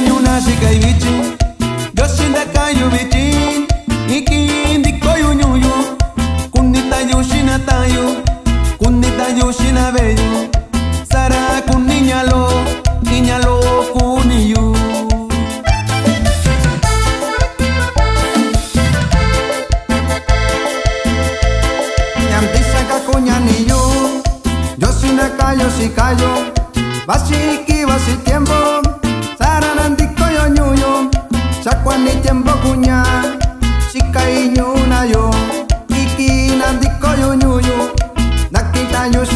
nyuna sika ibichi yoshinda kayu bichi ikindi koyu nyuyu kunita yushina tayu kunita yushina beyu sara kuniñalo iñalo kuniyu. Ñantisaka kuñaniyu yoshinda kayu sikayu basiki basi tiempo. años.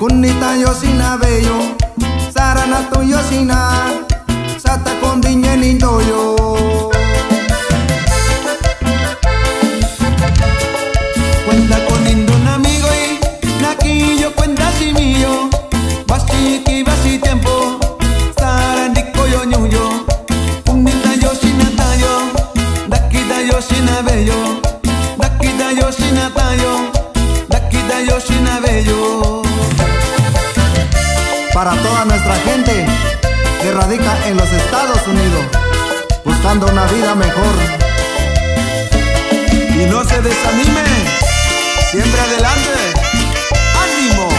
Kunita yo sin abello, sarana tuyo sin. para toda nuestra gente que radica en los Estados Unidos, buscando una vida mejor. Y no se desanime, siempre adelante, ánimo.